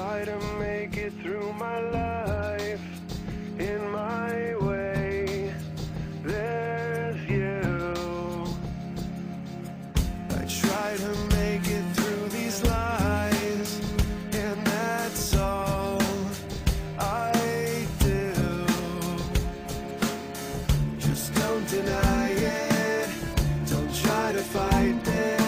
try to make it through my life in my way. There's you. I try to make it through these lies, and that's all I do. Just don't deny it. Don't try to fight it.